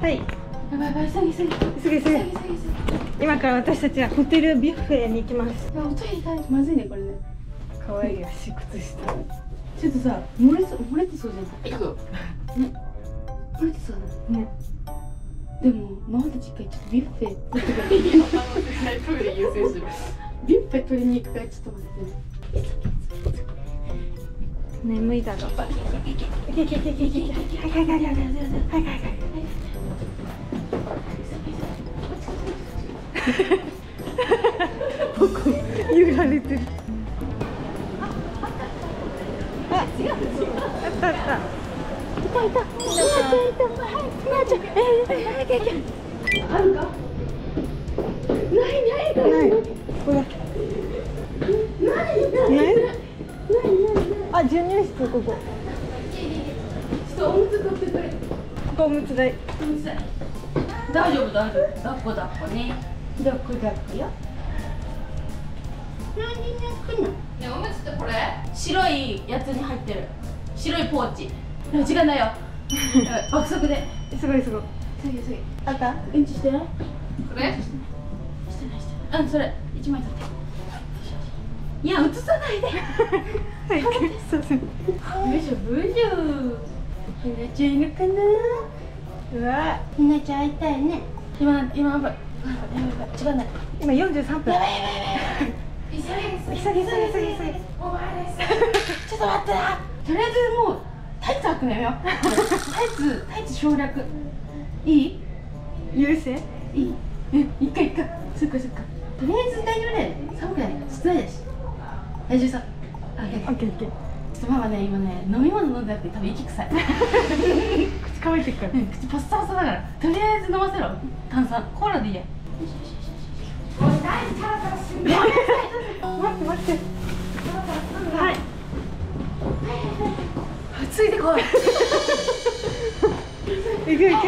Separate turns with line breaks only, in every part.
はい。
やばい。やばい急ぎ急ぎ急ぎ
急
ぎ
今から私たちはホテルビュッフェに行きます。
いやおトイレ行かない。とまずいねこれね。
可愛い足靴下。
ちょっとさ漏れそう漏れてそうじゃん。行くね漏れてそうだ。ね。でもママたち一回ちょっとビュッフェ取ってくれ ビュッフェ取りに行くからちょっと待って。ね
眠いだろ。い揺られてるああったあったいたいたひなちゃんいたひなちゃんえー、いけいけ
あるかないないない
ないほら
ないない
ないあ授乳室ここ
ちょっとおむつ取ってくれ
ここおむつ台
大丈夫大丈夫抱っこ抱っこね抱っこ抱っこよ。何泣くの？ねおむつってこれ？白いやつに入ってる。白いポーチ。時間ないよ。爆速で。す
ごいすごい。
急ぎ急ぎ
あった？
うんちして。ない
これ？
してないしてない。うんそれ。一枚取って。いや映さないで。
はい
よいしょブージュー。ひなちゃんいるかな？
うわ。
ひなちゃん会いたいね。今今やばいやばいやばい時間ない
今43分
やばいやばいやばい急げ急げ急げ急げ急げお前ですちょっと待ってなとりあえずもうタイツ履くのようタイツタイツ省略いい
許せ
いいえ一回一回そっかそっかとりあえず大丈夫だよ寒くない室内だし大丈夫そオッケー
オッケー
ちょっとママね今ね飲み物飲んでなくて多分息臭い
口乾いてるから
うん。口パッサパサだからとりあえず飲ませろ。炭酸。コーラでいいや。
待って待って。
はい。ついてこい。
いくい。く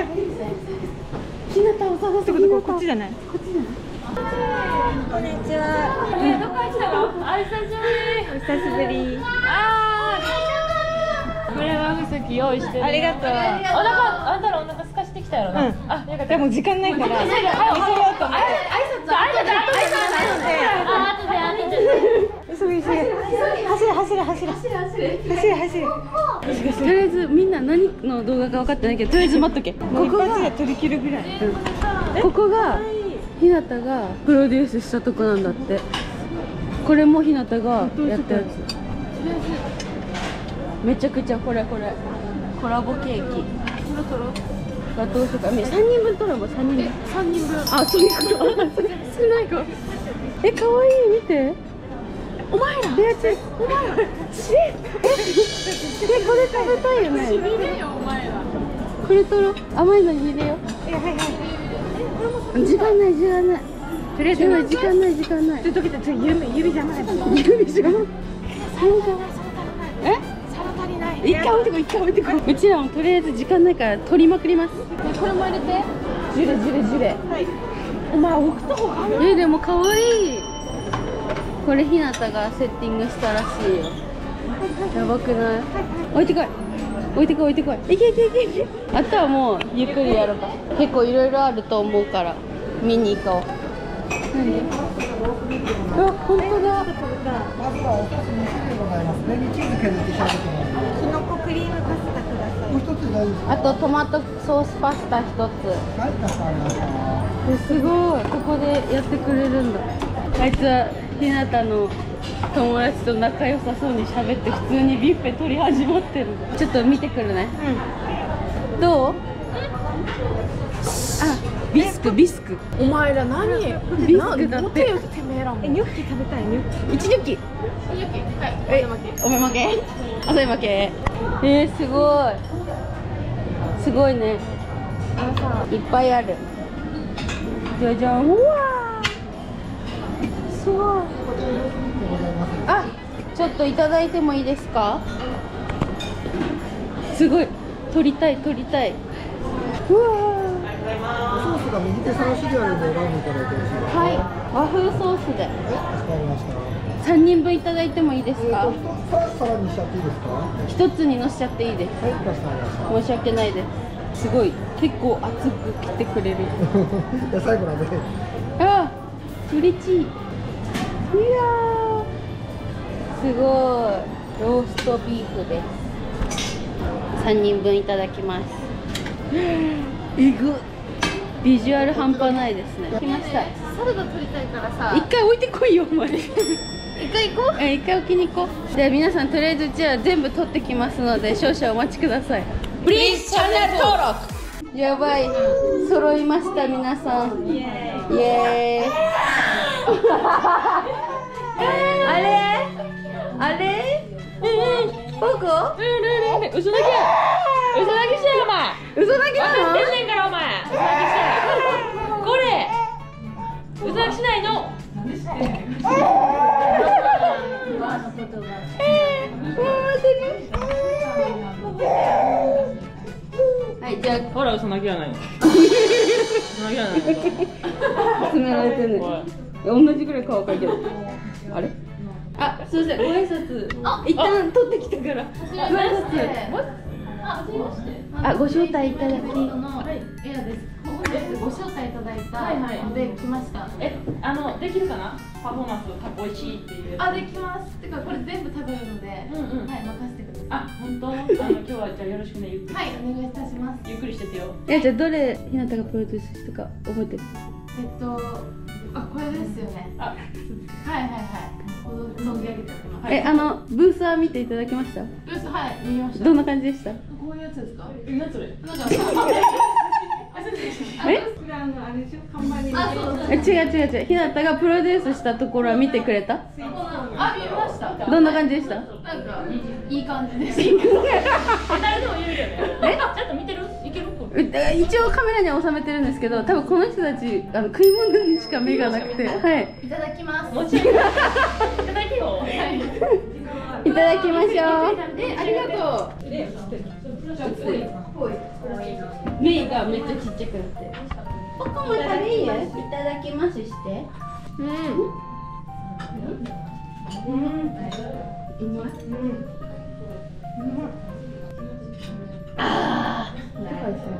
ひなたを探
ってことここっちじゃない？
こっちじゃない？
こんにちは。
えどこ行ったの？あ久しぶり。
お久しぶり。
あーこれはふさき用意してる
ありがとう。
お腹あんたらお腹空かしてきたやろな、
うん。
あよかった。
でも時間ないから。急ごう。と思って
挨拶。挨拶。あ後で。後で
急げ急げ走れ走れ走れ走れ走れ走れ
とりあえずみんな何の動画か分かってないけどとりあえず待っとけ。
もう一発で取り切るぐらい。
ここがひなたがプロデュースしたとこなんだって。これもひなたがやったやつめちゃくちゃこれこれ。コラボケーキ。ガトーショコラ。3人分取れば3人。分3人分。あそういうこと。少ないか。え可愛い。見て。お前ら。レアチお前ら。ちええこれ食べたいよね。これ取ろう甘いのに入れよ。う
はいはい。はい？
時間ない時間ない。とりあえず時間ない時間ない。
ちょっと来てちょ指指じゃない。
指じゃない。え一回置いてこい一回置いてこい。うちらもとりあえず時間ないから取りまくります。これも入れてジュレジュレジュレ。
はい。
お前置くとこえでも可愛い。これひなたがセッティングしたらしいよ。やばくない？置いてこい。置いてこい置いてこい。いけいけいけいけ。あとはもうゆっくりやろうか。結構いろいろあると思うから。見に行こう。何？うわ本当だ。
まずはお刺身2種類ございます。ネギチーズ削っていただくと思います。
きのこクリームパスタください。
もう一つ大丈夫。
あとトマトソースパスタ一つ。すごい。ここでやってくれるんだ。あいつはひなたの友達と仲良さそうに喋って普通にビュッフェ取り始まってる。ちょっと見てくるね。どう？あビスクビスク。
お前ら何？
ビスクだって。
てめえらも
えニョッキ食べたいニョッキ。
一ニョッキ。えお前負け。あそれ負け。えー、すごい。すごいね。いっぱいある。じゃじゃん。うわー。すごい。あちょっといただいてもいいですか？すごい。撮りたい撮りたい。うわ
ソースが右手3種類あるので選んでいただいてよろしいです
はい。和風ソースで。
はい、かりました。
3人分いただいてもいいです
え
か
ーと、一つさらにしちゃっていいですか？
つにのしちゃっていいです。
い、かしこまりました。
申し訳ないです。すごい結構熱く来てくれる。
いや最後なんで。
あ嬉しいいやー。すごい。ローストビーフです。3人分いただきます。えぐビジュアル半端ないですね。来ました。
サラダ取りたいからさ。
一回置いてこいよお前。
一回行こう。
え一回置きに行こう。では皆さんとりあえずうちは全部取ってきますので少々お待ちください。Please チャンネル登録やばい。揃いました皆さん。イエーイ。あれ？あれ？どこ
嘘だけ。嘘だけしてよお前。
嘘だけなの？
分かってんねんからお前。嘘だけしてこれ嘘だけしないの。
はいじゃあ。
ほら嘘泣きはない嘘泣きはない
詰められてる
おい
同じぐらい顔赤いけどあれ？あすいませんご挨拶。一旦取ってきたから。ご挨拶あご招待いただき。
のエアですご招待いただいたので来ました。
えあのできるかな？パフォーマンス多分美味しいっていう。
あできます。てかこれ全部食べるので
うんうん。
はい任せてください。
あ本当？あの 今日はじゃあよろしくねゆっくり
はいお願いいたします。
ゆっくりしててよ。
えじゃあどれひなたがプロデュースしたか覚えてる？
えっとあこれですよね。
あ。
はいはいはい。
えあのブースは見ていただきました？
よしはい見ました。
どんな感じでした？
こういうやつですか？
え何それ？
なんか
え？
あそうそう
え違う違う違う。ひなたがプロデュースしたところは見てくれた？
あ見ました。
どんな感じでした？
なんかいい感じです。
誰で も言えるよね。え？
一応カメラには収めてるんですけど多分この人たちあの食い物にしか目がなくてはい。
いただきます。
いただいてよ
いただきましょう。
えありがとう。
目がめっちゃちっちゃくなって。も食べいいよいただきますして。
うん。
うまいうん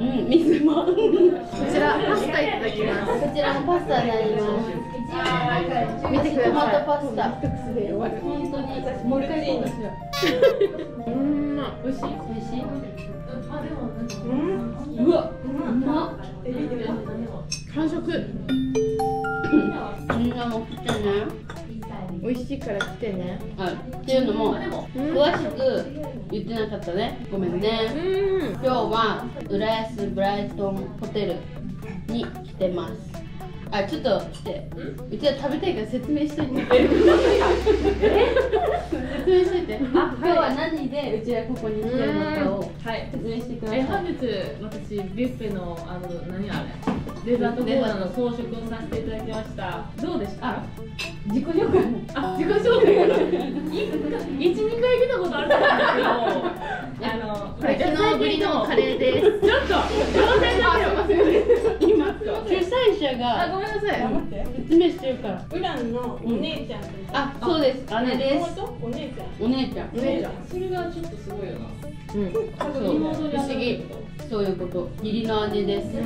うん。水もこ
ちらパスタいただきます。
こちらもパスタになります
見てください。
トマトパスタ本当にもう一回う
うんま
美味しい。美味しい。
あでも
うわうまっ
完食
みんなも来てね
美味しいから来てね。
はい。っていうのも詳しく言ってなかったね。ごめんね。
うん。
今日は浦安ブライトンホテルに来てますあちょっと来て。うちは食べたいから説明しといて。説明しといて。あ今日は何でうちはここに来てるのかを
はい。
説明してください。
え本日私ビュッフェのあの何あれ？デザートコーナーの装飾をさせていただきました。どうでした？
あ自己紹介。
あ自己紹介。か ら一二回見たことあるうんですけどあの
これ昨日ぶりのカレーです
ちょっと挑戦だけど
今主催者が
あごめんなさい。
説明して。るから。
ウランのお姉ちゃん。
あそうです。姉です。
妹？お姉ちゃん。
お姉ちゃん。
それがちょっとすごいよな。
そう。
不思議。
そういうこと。義理の姉です。
す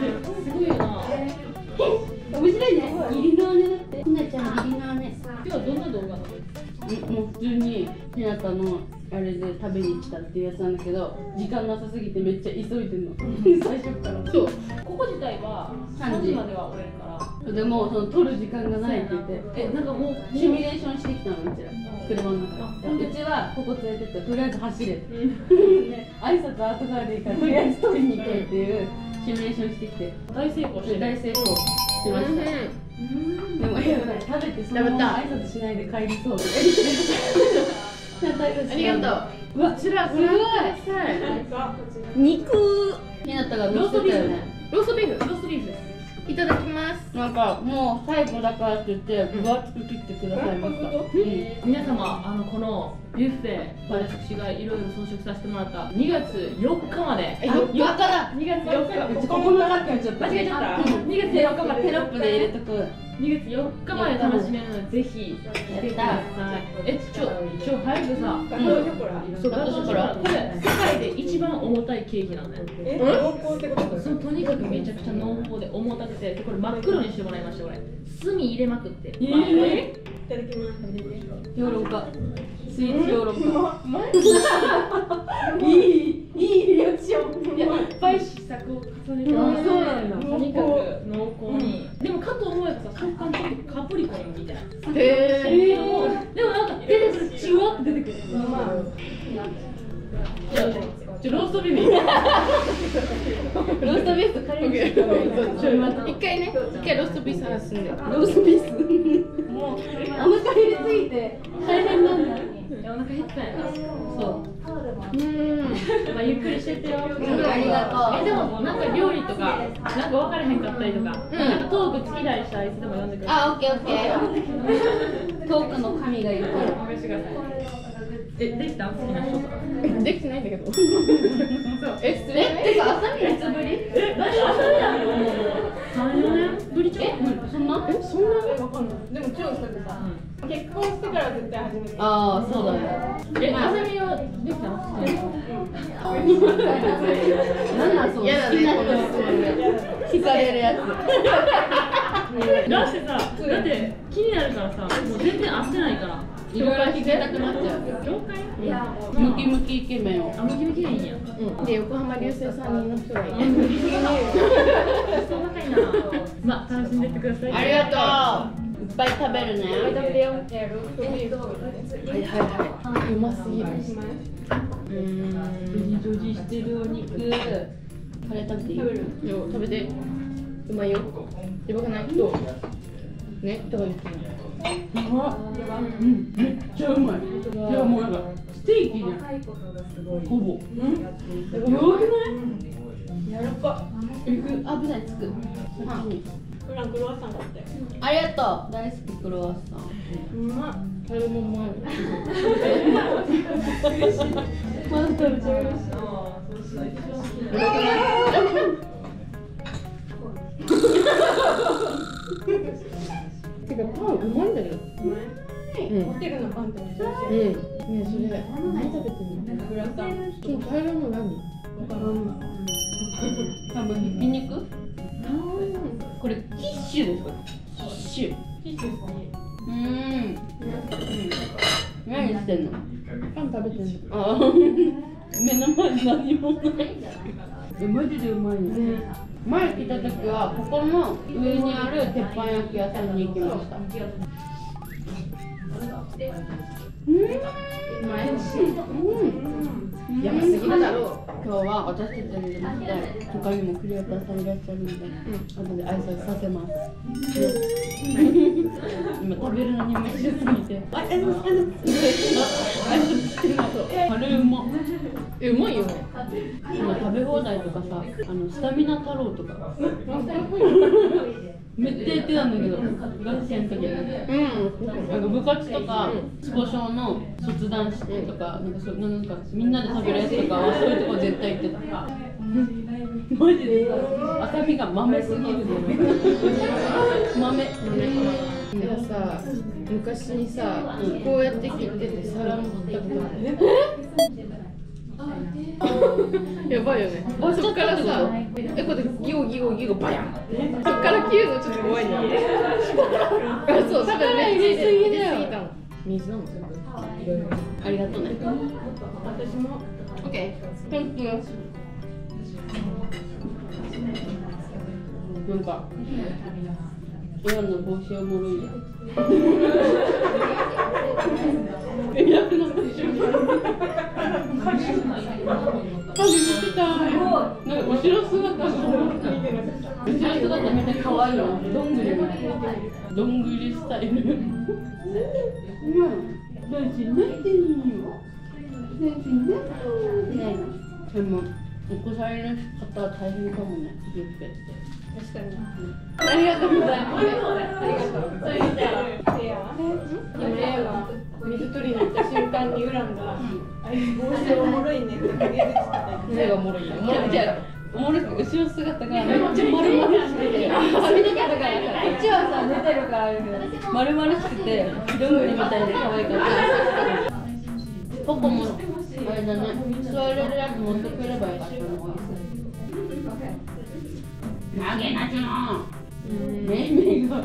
ごいよな。
面白いね。義理の姉だって。ひなちゃん義理の姉。
今日はどんな動画なの？
もう普通にひなたのあれで食べに来たっていうやつなんだけど時間なさすぎてめっちゃ急いでんの。最初から。そう。
ここ自体は3時。までは折れるから。
でもその撮る時間がないって言って。
えなんかもう
シミュレーションしてきたのうちら。車の中で。うちはここ連れてってとりあえず走れって。で挨拶は後からでいいからとりあえず撮りに行けっていうシミュレーションしてきて。
大成功して
大成功しましたでもいや食べてそのまま挨拶しないで帰りそう
ありがとう。
うわ
こちらご覧ください。
肉。ひなたが乗せたよね。
ローストビーフ。
ローストビーフです
いただきます。
なんかもう最後だからって言って分厚く切ってくださいました、うん。
皆様あのこのビュッフェ私がいろいろ装飾させてもらった2月4日まで。
え4日？だ。
2月4日
うち9日って言っちゃった。
間違えちゃった。
2月4日までテロップで入れとく
2月4日まで楽しめるのでぜひ来てください。えちょちょ早くさ
ガトーショコラ
そうガトーショコラこれ世界で一番重たいケーキなのね
え？濃厚ってこと？
そのとにかくめちゃくちゃ濃厚で重たくてでこれ真っ黒にしてもらいましたこれ。炭入れまくって。え
いただきます。
評論家スイーツ評論家いいいいリアクション。
いやいっぱい試作を重ねて
あそうなんだ。
とにかく濃厚に、でもかさ食感ちょっとカプリコみたいな
へ
でもでもなんか出てくるチワって出てくる
まあ
ちょちょローストビーフ。
ローストビーフ。カレー一回ね一回ローストビーフ話すんでローストビーフ。もうお腹入れすぎて。大変なんだ。
お腹減ったんやな
そう。うん。
まあゆっくりしてってよ。
ありがとう。
えでもなんか料理なんか分からへんかったりとか、
うん。
なんかトーク尽きたりしたらいつでも呼んでください
あオッケーオッケー。トークの神がいる。から
お召しください。えできた？好きな人とか。
できてないんだけど。え失礼えてか朝にいつぶり
え何？朝やんもう34年ぶりちゃう
えそんな？えそんな
わかんない。でも超それさ結婚してから絶対初めて。
ああそうだね。
え、あ。さみはできたの？好きな人
なんなんそう。好きな人聞かれるやつ。
だってさ、だって気になるからさ、もう全然合ってないから。
いろいろ聞きたくなっちゃう。
了解
ムキムキイケメンを。
あ、ムキムキでいいん。や
で横浜流星さんの人がいる
そう若いな。まあ、楽しんでってください。
ありがとう。いっぱい食べるね。はいはいはい。うますぎる。うーん。
ジョジしてるお肉
カレー食べていい。よ食べて。うまいよ。やばくない？どう？ねとか言ってうまうんめっちゃうまいいやもうなんかステーキじゃん。ほぼ。うんやばくない？やらか。えぐ危ない。つく。そっちに
フランクロワッサンだって
ありがとう。大好きクロワッサン。
うまっ。
それもうまいまだ食べちゃいましたてかパンうまいん。だけどうん。
ホテルのパンと一緒
うん。ねそれ何食べてん。の
グラタン
その茶色の何多分ひき肉これキッシュですこれキッシュ
ティッシュ好
うん。何してん。のパン食べてん。のあ目の前に何もない。えマジでうまいね前来た時はここの上にある鉄板焼き屋さんに行きました。うん。うまいうんやばすぎるだろう今日は私たちにじゃなくて他にもクリエイターさん。いらっしゃるん。で、後で挨拶させます、今食べるのに夢中すぎてあ挨拶挨拶してるのあれうまえうまいよ今食べ放題とかさあのスタミナ太郎とかめっちゃ言ってたんだけど学生の時うん。なんか部活とかスポ少の卒団式とかなんかそうなんかみんなで食べるやつとかはそういうとこ絶対行ってた。マジでさ赤身が豆すぎるで豆。豆。がさ昔にさこうやって切ってて皿も切ったことあるやばいよね。そっからさえこれギゴギゴギゴバヤン。そっから切るのちょっと怖いんだよ。ねあそう多分ね入れすぎだよ。水飲むありがとうね。
私も。
オッケー Thank you なんか今の帽子おもろいや。えやって後ろ姿めっちゃ可愛いのどんぐりみたいなどんぐりスタイルうん。大事になって。るよ大事になって。るねでもお子さん。いる方は大変かもねビュッフェって。
確かに
ありがとうございます
ありがとうりに行った瞬間にウランがあいつ帽子おもろいねって
おもろいよ。おもろいじゃあおもろく後ろ姿がめっちゃ丸々してて。髪の毛とかこっちはさ出てるからあるけど丸々しててどんぐりみたいで可愛かった。ポコも。あれだね。座れるやつ持ってくればよかったの投げなじのめいめいが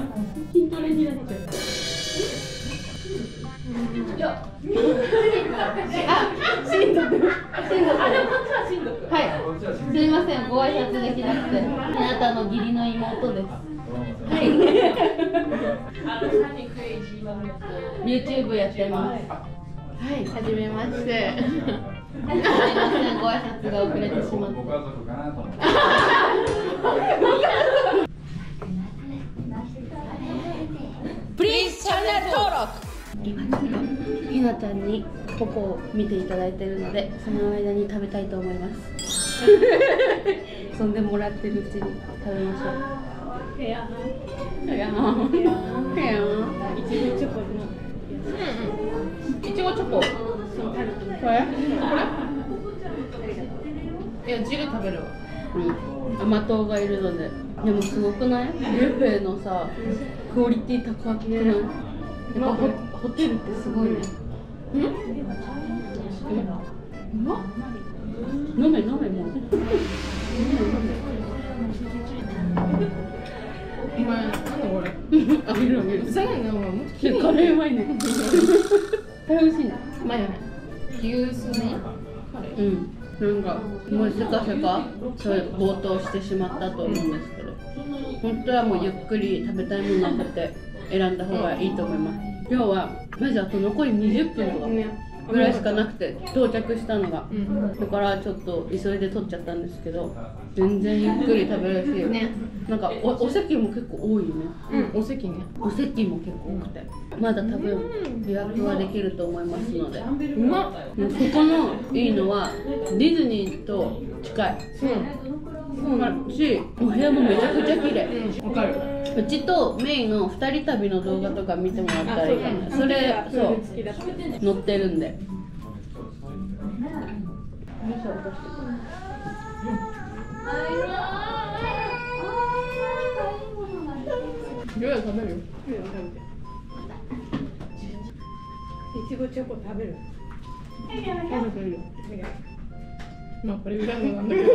筋トレになっちゃうあ、しんどく。しんどく。あ、でもこっちはしんどく。はい。すみません、ご挨拶できなくて。あなたの義理の妹です。はい。YouTube やってます。
はい、はじめまして。
すみません、ご挨拶が遅れてしまって。プリーズチャンネル登録ひなちゃんにここを見ていただいてるのでその間に食べたいと思います そんでもらってるうちに食べましょう
いや、
いやいや
いちごチョコの。
いちごチョコ。これこれいや汁食べるわ
うん、甘党がいるのででもすごくないビュッフェのさクオリティ高くないやっぱホホテルってすごいね飲め飲めもう
お前なんだこれ
あげるあげる
さらになんかもっと
カレーうまいねカレー美味しいね
まやね牛すね
うんなんかもうせかせかそういう冒頭してしまったと思うんですけど本当はもうゆっくり食べたいものを買って選んだ方がいいと思います今日はマジあと残り20分とかぐらいしかなくて到着したのが。
うん。
だからちょっと急いで取っちゃったんですけど全然ゆっくり食べれるし、
ね。
なんかおお席も結構多いよね。
うん。お席ね。
お席も結構多くてまだ多分予約はできると思いますので。
うまっ
もうここのいいのはディズニーと近い。
うん
しお部屋もめちゃくちゃ綺麗。
うん。わかる。
うちとメイの2人旅の動画とか見てもらったらいいかなそれそう。載ってるんで。
食べる
いちごチョコ食べる。
食べて。るよまあこれ裏のなんだけど。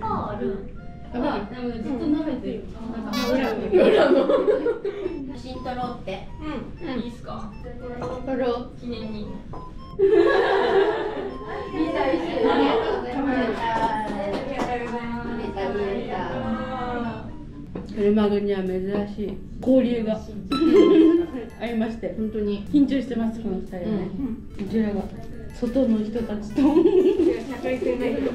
あでもずっと舐めてる
裏の
写真撮ろうって
いいっすか？
撮ろう。
記念に
車組には珍しい交流がありまして
本当に。
緊張してますこの二人はね、うちらが外の人たちと。
高いくないけど。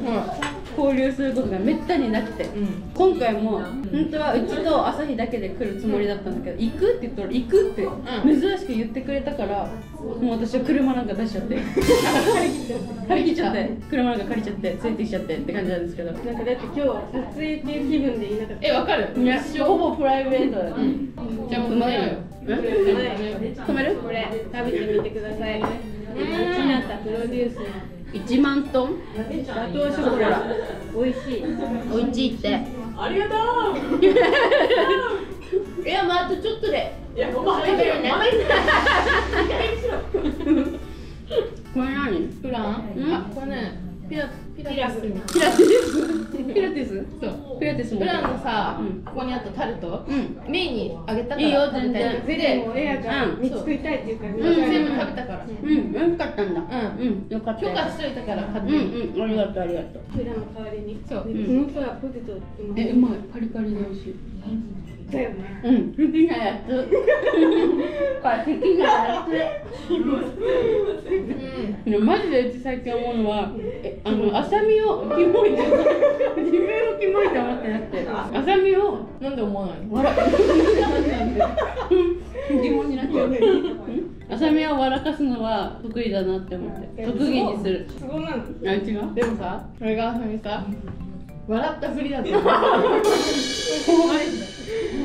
交流することがめったになくて、
うん。
今回も本当はうちと朝日だけで来るつもりだったんだけど「行く?」って言ったら「行く」って珍しく言ってくれたからもう私は車なんか出しちゃって。張り切っちゃって。車なんか借りちゃってついてきちゃってって感じなんですけど。
なんかだって今日撮影っていう気分でいなかった。
えわかる？
いやほぼプライベートだよ、
じゃあもうないよ。
え？止める？
これ。食べてみてください。ひなたプロデュースの
1万トン
ガトーショコラ。美味しい。
おいちいって
ありがとう。
いやまああとちょっとで
いや、お前食べるね。
これ何？
プラン？
うん？
あこれねピラピラ
ピラス？
ピラティス？ピラティス？
そう
ピラティスも
プランのさ
うん。
ここにあったタルト
うん。
メインにあげたから
いいよ全然。
ゼリーもエアが
うん。
見つくいたいっていうか、
うん。全部食べたから。
うん。よかったんだ。
うん。
うん。よかった
許
よ
可しといたから勝手
う
に
ん。うん。ありがとうありがとう。
プラの代わりに。
そう。
でこのさ、ポテトうまい。
えうまい。パリカリで美味しい
だよね。
うん。好きなやつ。これ好きなやつ。でもマジでうち最近思うのはえあの浅見をキモいって自分をキモいって思ってなくて浅見を
なんで思わないの？
笑疑問になっちゃう。浅見を笑かすのは得意だなって思って。特技にする。
都合なの。
あ違う
でもさこれがあさみさ
笑ったふりだと思う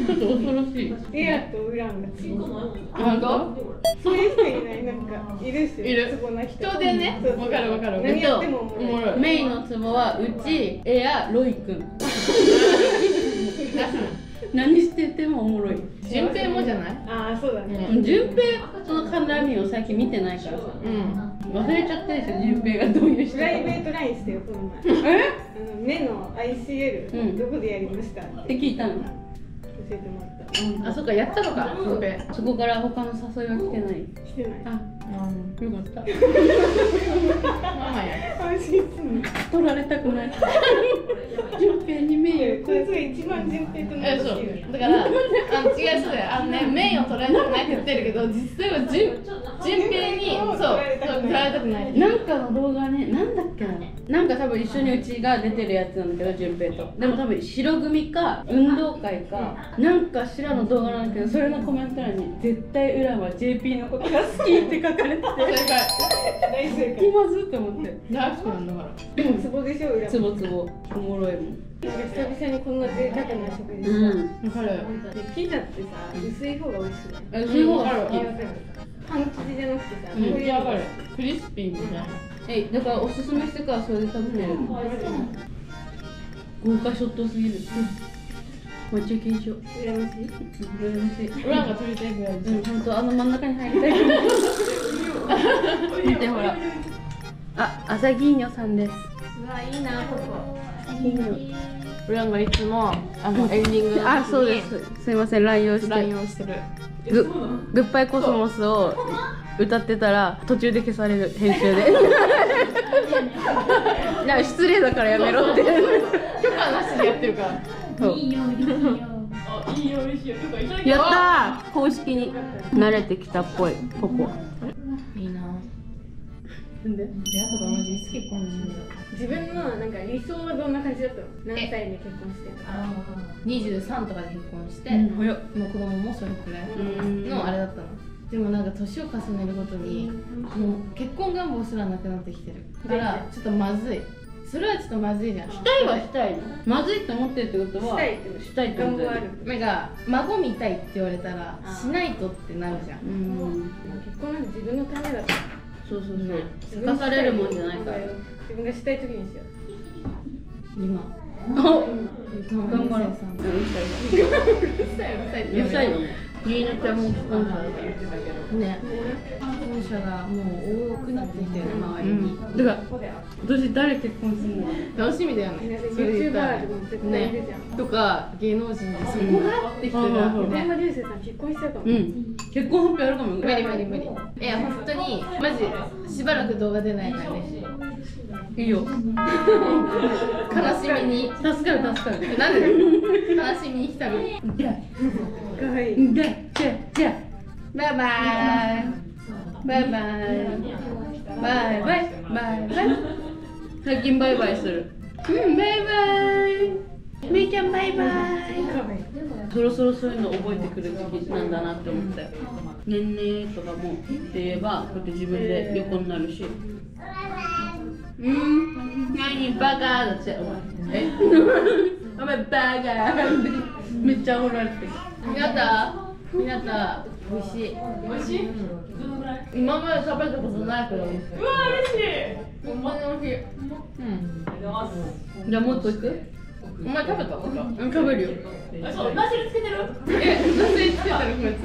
ちょっと恐ろしい。
エアとウランがついてる。
本当？
そういう人いない？なんかいるっすよ。
いる。
人。
人でね？わかるわかる。
何やっても
メインのツボはうちエアロイくん 何しててもおもろい。
順平もじゃない？
ああそうだね、
順平その絡みを最近見てないからさ。
うん。
忘れちゃったでしょ順平がどういう人
プライベートラインしてよこの前。
え？
あの目の ICL、
うん。
どこでやりましたって
聞いたの
教えてもらった
あそっかやったのか順平
そこから他の誘いは来てない。
してない。
あよかった。
ママや。
安心すんの
取られたくない。順平にメイ
これそれ一番順平と
え
仲
そ
良いう。
だからあの違うそうだよ。あのねメインを捉えたくないって言ってるけど実際は順順平にそうそう捉えたくない。
なんかの動画ねなんだっけな。なんか多分一緒にうちが出てるやつなんだけど順平と。でも多分白組か運動会かなんかしらの動画なんだけどそれのコメント欄に「絶対裏は JP のことが好き」って書かれてて
正解。
大正解。
今ずっと思って。
大好きなんだから。
でもツボでしょ裏。
つぼつぼおもろいもん。
久々にこんな贅沢な食事した、
うん。
わかる。
でピザってさ薄い方が美味しい。
薄い方が
わかる
わかる。パン生地じゃなくてさ、
うん。
こういう
わかるクリスピーみたいな。
えだからおすすめしてからそれで食べてる豪華ショットすぎる。めっちゃ緊張
羨ましい
羨ましい
裏が取りたいぐらい
うん、本当あの真ん中に入りたい。見てほら。あ、アサギーニョさんです。
うわいいなここ
ギーニョ。
裏がいつもあのエンディング
あ、そうです。すいません、乱用して。
乱用してる
ググッバイコスモスを歌ってたら途中で消される編集で。失礼だからやめろって。
許可なしでやってるから
そう。
いいよいいよ嬉しいよ。許可いただき
やったー公式に。慣れてきたっぽいここ。
いいな。
なんで？
出会ったからマジいつ結婚する
自分のなんか理想はどんな感じだったの？何歳で結婚して
23とかで結婚して、
うん
もう子供もそれくらい
うん
のあれだったの。でもなんか年を重ねるごとにもう結婚願望すらなくなってきてるだからちょっとまずいそれはちょっとまずいじゃん。
したいはしたいの。まずいと思ってるってことは。
したいってこと。
したいってこと
なんか孫見たいって言われたらしないとってなるじゃん。
うん。
結婚なんて自分のためだった
そうそうそう。
ね
せかされるもんじゃないから。
自分がしたい時にしよ
今。
お。
頑
頑張ろう。るさいわ。
うるさいうるさい。
うるさいよね。リーナちゃん。も既婚者だから。
ね本社がもう多くなってきてる周りに、
だから、私誰結婚するの？
楽しみだよね。
YouTuber
ね。とか芸能人でそこがってきてるわけ
小
ね
山流星さん結婚しちゃうかも、
うん。結婚発表あるかも。
無理無理無理。いや本当にマジしばらく動画出ないからね。
いいよ。
悲しみに。
助かる助かる。
なんで？悲しみに浸る
じゃ
かわいい
じゃじゃじゃ
バイ。バイ
バイ。バイ。バイ。バイ。バイ。バイ。最近バイバイ。する。バイ。バイ。めいちゃんバイバイ。そろそろそういうの覚えてくる時期なんだなって思ったよ。ねんねとかもって言えば、こうやって自分で横になるし。うん、何バカだって。お前えお前バカめっちゃ怒られてる。
みなたみなた美味しい。美味しい、今まで食べたことないけどうわ嬉しい。に美味しいうん
じゃあもっといく？
お前食べた？こと
うん食べるよ。
そうナスつけてる？えナスつけてるこいつ。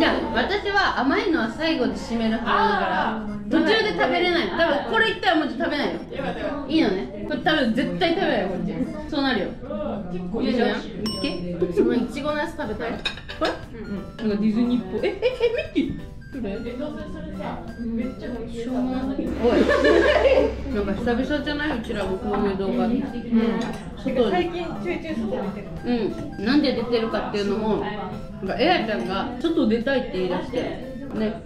じゃあ私は甘いのは最後で締める派だから途中で食べれない。の多分これいったらもうちょっと食べないよ。いい。のね。これ食べる絶対食べないよこっち。そうなるよ。いいじゃん。いけ？
そのいちごのやつ食べたい？
これ？なんかディズニーっぽい。えええミッキーどれしょうもなおい なんか久々じゃない？うちらもこういう動画。うん。外に
最近ちょいちょい外出てる。
うん、なんで出てるかっていうのもなんかエアちゃんが外出たいって言い出して。ね、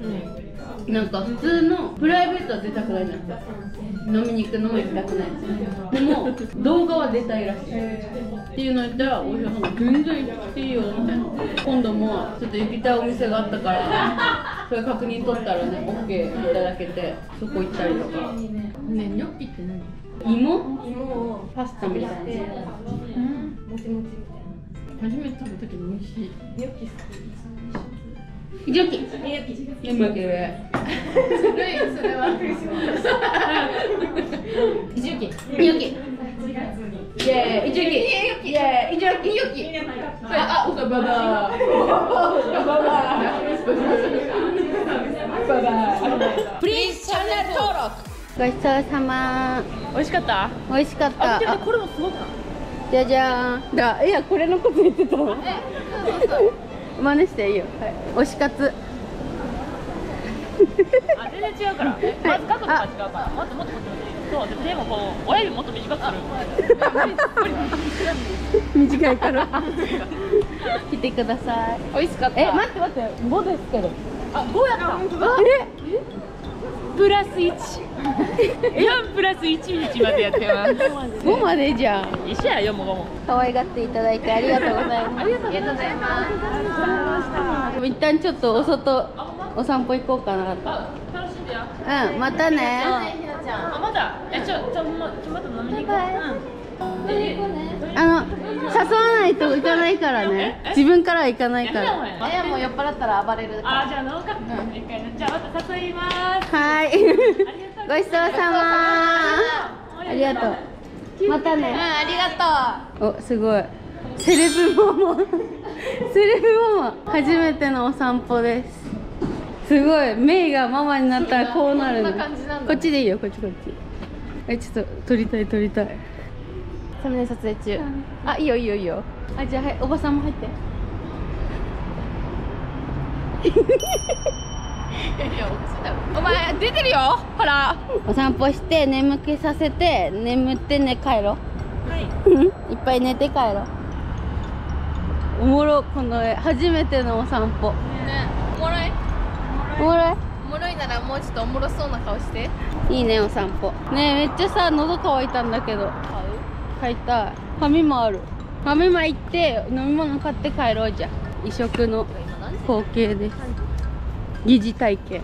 なんか普通のプライベートは出たくないじゃん。飲みに行くのも行きたくない。でも動画は出たいらしい。っていうの言ったらお医者さんが全然行っていいよみたいな今度もちょっと行きたいお店があったからそそれ確認取ったらね OK いただけてそこ行ったりとか。
ねニョッキって何？
芋？
芋を
パスタみたいな。
もちもちみたい
初めて食べたけど美味しい。
なニョッキ。好
いじょき
きニョッキ。
今ける
古いそれは
いじょきいじょきイェーイいじょきイイいじょきいじょき
あ、あ、おさばだ
プリーズチャンネル登録ごちそうさま。
美味しかった？
美味しかった。
でもこれもすごか
じゃじゃーん。だいやこれのこと言ってたの。真似していいよ、はい、推し活
あ全然違うから。えまず角度が違うから。もっともっともっと。そうで手もこう親指もっと短くする。
短いから。来てください。
美味しかった。
え待って待って。5ですけど
あどうやった？
え？
プラス1 4プラス1日までやってます。
5までじゃん。
一緒や4も5も
可愛がっていただいてありがとうございます。ありがとうございます。一旦ちょっとお外お散歩行こうかな。
あ楽しんでよ。
うんまたね。
あまだ。えちょちょまちょまた飲みに行こう。うん。え
あの誘わないと行かないからね。自分からは行かないから。
あ
やもう酔っ払ったら暴れる
あじゃあ飲もうか一回ね。じゃあまた誘います。
はい。ごちそうさま。ありがとう。またね。
ありがと
おすごい。セレブママセレブママ初めてのお散歩です。すごい。メイがママになったらこうなるの。
こんな感じなんだ。
こっちでいいよ。こっちこっち。えちょっと撮りたい撮りたい
サムネ撮影中。あ、いいよいいよいいよ。
あじゃあはいおばさんも入って。
お前出てるよ。ほら。
お散歩して眠気させて眠ってね帰ろ
はい。
いっぱい寝て帰ろおもろこの絵初めてのお散歩。
ねおもろい。
おもろい？
おもろい。ならもうちょっとおもろそうな顔して。
いいねお散歩。ねえめっちゃさ喉乾いたんだけど買いたい。ファミマある。ファミマ行って飲み物買って帰ろうじゃん。異色の光景です。疑似体験。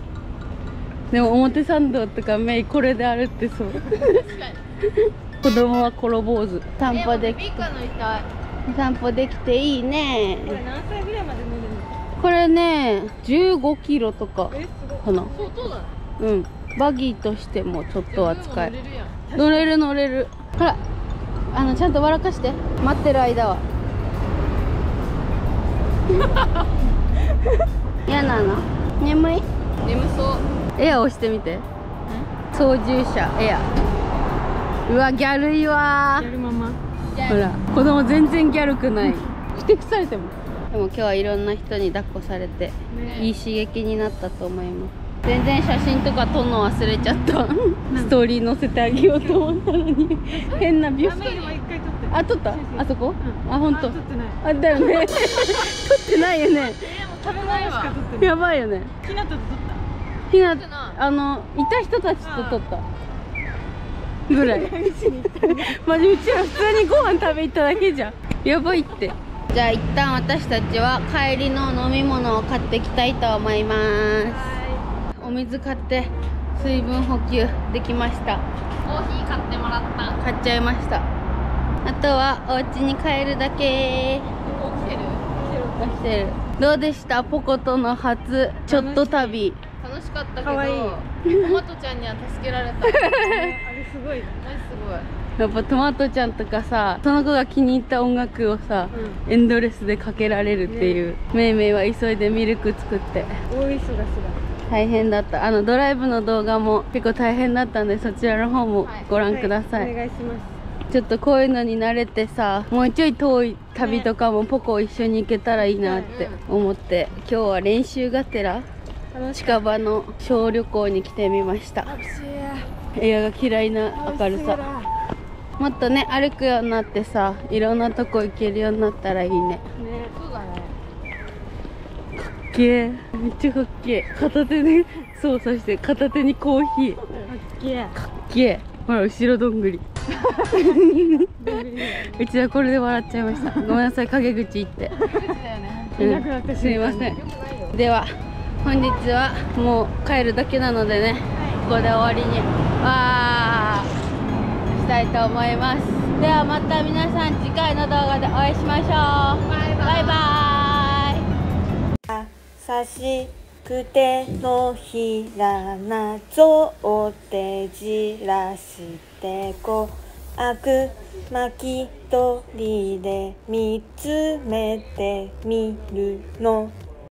でも表参道とかメイこれで歩ってそう。子供はコロ坊主散歩でき
ピカの痛い。
散歩できていいね。
これ何歳ぐらいまで乗るの？
これね15キロとかかな。うん。バギーとしてもちょっとは使える。
乗れるやん。
乗れる乗れる。ほらあのちゃんと笑かして。待ってる間は。嫌なの？眠い？
眠そう。
エア押してみて。操縦者エア。うわギャルいわ。
やるまま
ほら子供全然ギャルくない。ふてくされても。でも今日はいろんな人に抱っこされていい刺激になったと思います全然写真とか撮るの忘れちゃった。ストーリー載せてあげようと思ったのに。変なビュー
一回撮って
あ撮った？あそこ？あ本当
撮ってない。
あだよね。撮ってないよね。
食べないわ。
撮ってない
やばいよね。
ひなたと撮っ
ひなあのいた人たちと撮った。ぐらい。まじうちら普通にご飯食べ行っただけじゃん。やばいって。じゃあ一旦私たちは帰りの飲み物を買ってきたいと思います。お水買って水分補給できました。
コーヒー買ってもらった。
買っちゃいました。あとはお家に帰るだけ。
ここ来てる？
来てる。どうでした？ポコとの初ちょっと旅。
楽しかったけど
かわい。い
トマトちゃんには助けられた。
あれすごい。
すごい。
やっぱトマトちゃんとかさその子が気に入った音楽をさ、エンドレスでかけられるっていう、めいめいは急いでミルク作って。
大忙しだ
大変だった。あのドライブの動画も結構大変だったんでそちらの方もご覧ください、
お願いします。
ちょっとこういうのに慣れてさもうちょい遠い旅とかもポコ一緒に行けたらいいなって思って今日は練習がてら近場の小旅行に来てみました。映画が嫌いな明るさ。もっとね歩くようになってさいろんなとこ行けるようになったらいいね。
ね
けえ。めっちゃかっけえ。片手で操作して片手にコーヒー。か
かっけえ。
っけえ。ほら後ろどんぐり。うちはこれで笑っちゃいました。ごめんなさい陰口言って。すいません。では本日はもう帰るだけなのでねここで終わりにわーしたいと思います。ではまた皆さん次回の動画でお会いしましょう。バイバイ。バイ
優しくてのひらなぞをてじらしてこあく巻きとりで見つめてみるの。